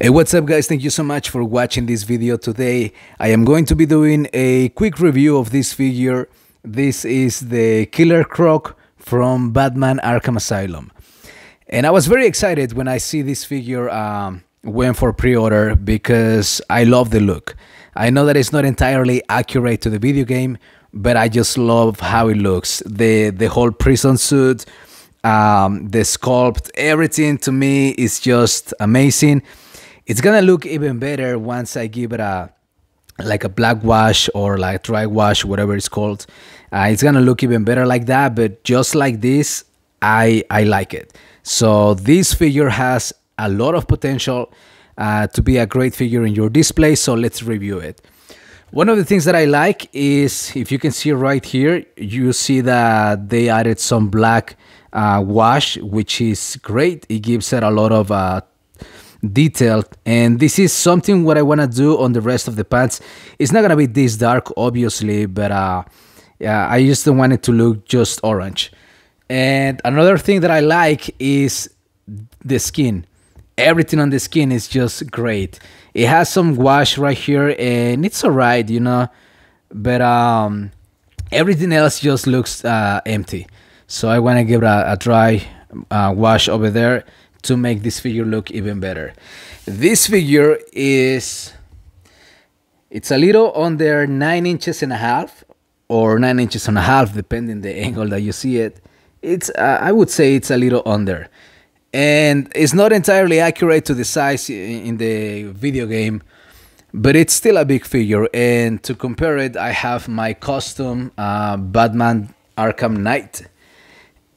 Hey, what's up guys? Thank you so much for watching this video today. I am going to be doing a quick review of this figure. This is the Killer Croc from Batman Arkham Asylum. And I was very excited when I see this figure um, went for pre-order because I love the look. I know that it's not entirely accurate to the video game, but I just love how it looks. The the whole prison suit, um, the sculpt, everything to me is just amazing. It's gonna look even better once I give it a like a black wash or like dry wash, whatever it's called. Uh, it's gonna look even better like that. But just like this, I I like it. So this figure has a lot of potential uh, to be a great figure in your display. So let's review it. One of the things that I like is if you can see right here, you see that they added some black uh, wash, which is great. It gives it a lot of uh, detailed. And this is something what I want to do on the rest of the pants it's not gonna be this dark obviously but uh yeah I just don't want it to look just orange. And another thing that I like is the skin. Everything on the skin is just great. It has some wash right here and it's all right you know but um everything else just looks uh, empty. So I want to give it a, a dry uh, wash over there to make this figure look even better. This figure is it's a little under nine inches and a half or nine inches and a half depending the angle that you see it. It's uh, I would say it's a little under. And it's not entirely accurate to the size in the video game, but it's still a big figure. And to compare it, I have my custom uh, Batman Arkham Knight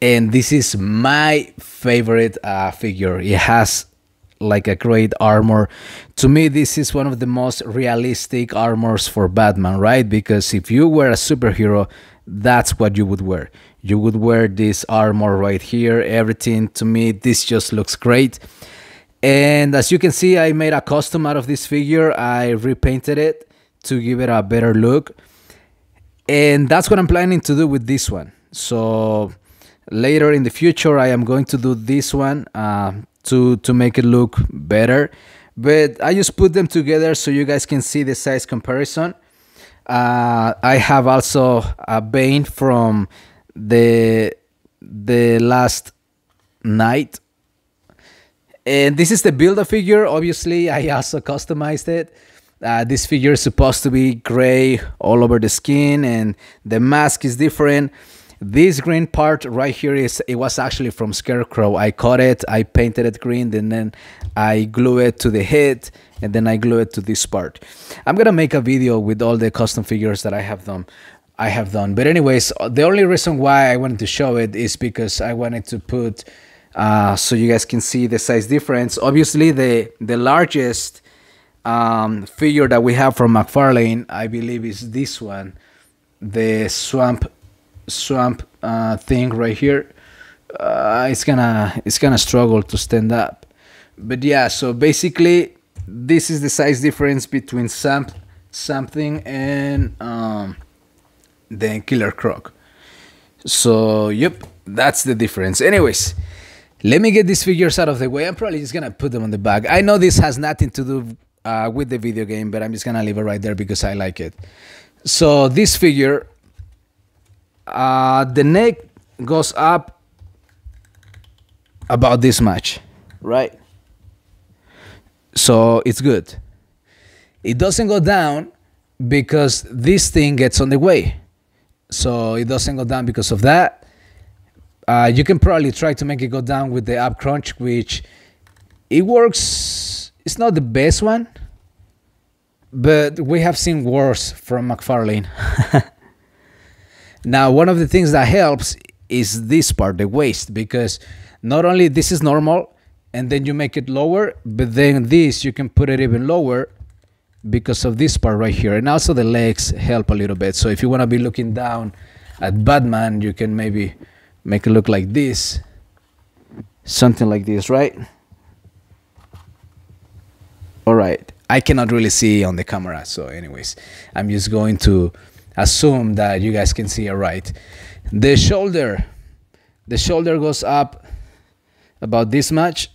and this is my favorite uh, figure. It has like a great armor. To me, this is one of the most realistic armors for Batman, right? Because if you were a superhero, that's what you would wear. You would wear this armor right here. Everything to me, this just looks great. And as you can see, I made a custom out of this figure. I repainted it to give it a better look. And that's what I'm planning to do with this one. So later in the future i am going to do this one uh, to to make it look better. But i just put them together so you guys can see the size comparison. Uh, i have also a bane from the the Last Knight. And this is the builder figure. Obviously i also customized it. Uh, this figure is supposed to be gray all over the skin and the mask is different this green part right here is it was actually from Scarecrow. I cut it, I painted it green, and then I glue it to the head, and then I glue it to this part. I'm gonna make a video with all the custom figures that I have done. I have done. But anyways, the only reason why I wanted to show it is because I wanted to put uh, so you guys can see the size difference. Obviously, the the largest um, figure that we have from McFarlane, I believe, is this one, the Swamp swamp uh, thing right here, uh, it's gonna it's gonna struggle to stand up. But yeah, so basically this is the size difference between Samp something and um, the Killer Croc. So yep, that's the difference. Anyways, let me get these figures out of the way. I'm probably just gonna put them on the back. I know this has nothing to do uh, with the video game, but I'm just gonna leave it right there because I like it. So this figure uh, the neck goes up about this much, right? So it's good. It doesn't go down because this thing gets on the way. So it doesn't go down because of that. Uh, you can probably try to make it go down with the ab crunch, which it works. It's not the best one, but we have seen worse from McFarlane. Now, one of the things that helps is this part, the waist, because not only this is normal and then you make it lower, but then this you can put it even lower because of this part right here. And also the legs help a little bit. So if you want to be looking down at Batman, you can maybe make it look like this. Something like this, right? All right. I cannot really see on the camera. So anyways, I'm just going to assume that you guys can see it right. The shoulder, the shoulder goes up about this much.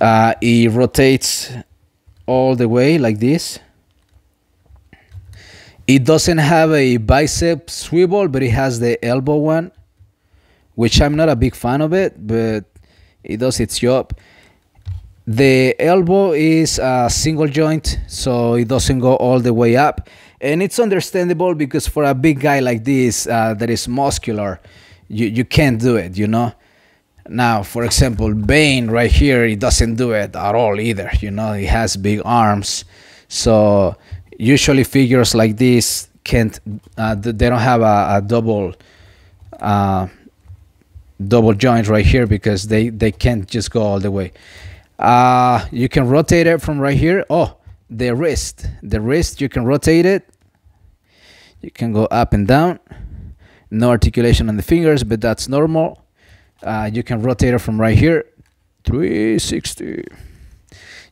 uh, it rotates all the way like this it doesn't have a bicep swivel but it has the elbow one which i'm not a big fan of it but it does its job the elbow is a single joint so it doesn't go all the way up. And it's understandable because for a big guy like this uh, that is muscular you, you can't do it you know? Now for example bane right here he doesn't do it at all either you know? He has big arms. So usually figures like this can't uh, they don't have a, a double uh, double joint right here because they they can't just go all the way uh, you can rotate it from right here. Oh the wrist. The wrist you can rotate it. You can go up and down. No articulation on the fingers but that's normal. Uh, you can rotate it from right here. 360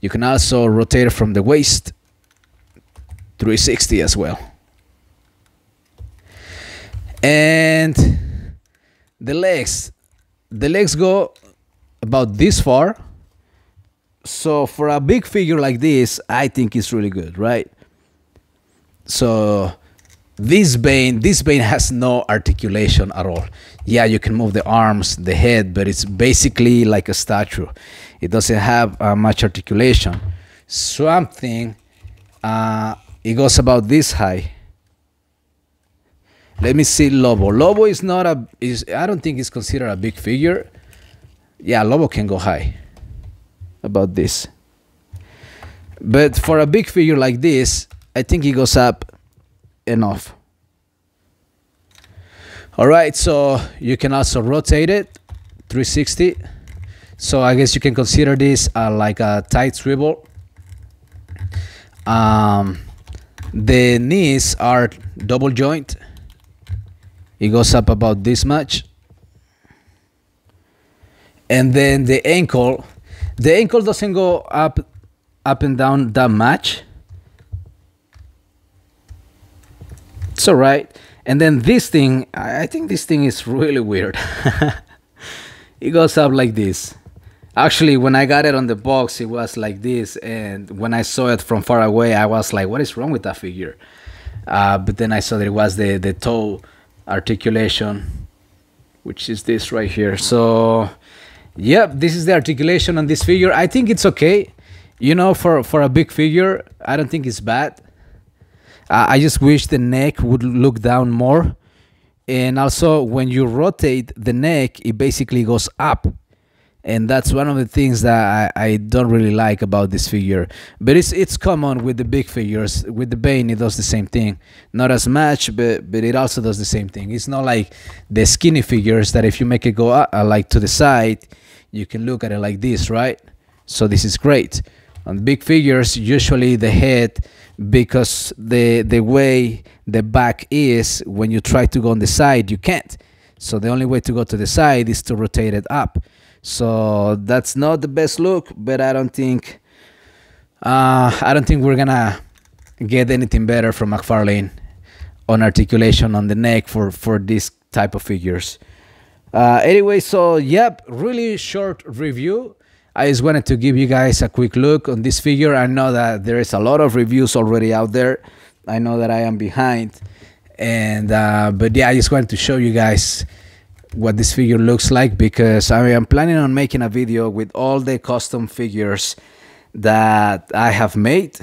you can also rotate it from the waist. 360 as well. And the legs. The legs go about this far so for a big figure like this, I think it's really good, right? So this Bane, this Bane has no articulation at all. Yeah, you can move the arms, the head, but it's basically like a statue. It doesn't have uh, much articulation. Swamp Thing, uh, it goes about this high. Let me see Lobo. Lobo is not a is I don't think it's considered a big figure. Yeah, Lobo can go high about this. But for a big figure like this, I think he goes up enough. Alright, so you can also rotate it 360. So I guess you can consider this uh, like a tight swivel. Um, the knees are double joint. It goes up about this much. And then the ankle the ankle doesn't go up up and down that much. It's all right. And then this thing i think this thing is really weird. It goes up like this. Actually when i got it on the box it was like this. And when i saw it from far away i was like what is wrong with that figure? Uh, but then i saw that it was the the toe articulation which is this right here. So Yep, this is the articulation on this figure. I think it's okay. You know, for, for a big figure, I don't think it's bad. Uh, I just wish the neck would look down more. And also, when you rotate the neck, it basically goes up. And that's one of the things that I, I don't really like about this figure. But it's it's common with the big figures. With the Bane, it does the same thing. Not as much, but but it also does the same thing. It's not like the skinny figures that if you make it go uh, like to the side, you can look at it like this, right? So this is great. On big figures, usually the head, because the the way the back is, when you try to go on the side, you can't. So the only way to go to the side is to rotate it up. So that's not the best look, but I don't think uh, I don't think we're gonna get anything better from McFarlane on articulation on the neck for for this type of figures. Uh, anyway, so yep, really short review. I just wanted to give you guys a quick look on this figure. I know that there is a lot of reviews already out there. I know that I am behind, and uh, but yeah, I just wanted to show you guys what this figure looks like because I am planning on making a video with all the custom figures that I have made